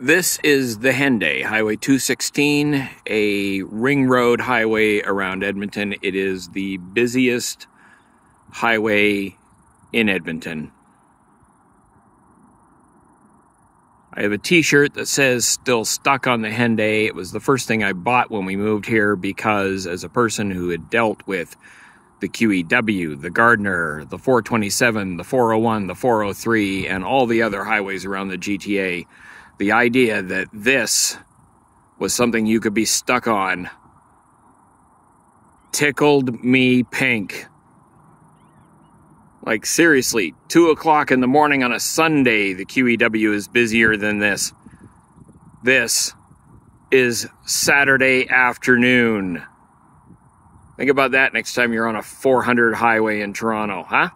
This is the Henday, Highway 216, a ring road highway around Edmonton. It is the busiest highway in Edmonton. I have a t shirt that says still stuck on the Henday. It was the first thing I bought when we moved here because, as a person who had dealt with the QEW, the Gardiner, the 427, the 401, the 403, and all the other highways around the GTA, the idea that this was something you could be stuck on tickled me pink. Like, seriously, 2 o'clock in the morning on a Sunday, the QEW is busier than this. This is Saturday afternoon. Think about that next time you're on a 400 highway in Toronto, huh?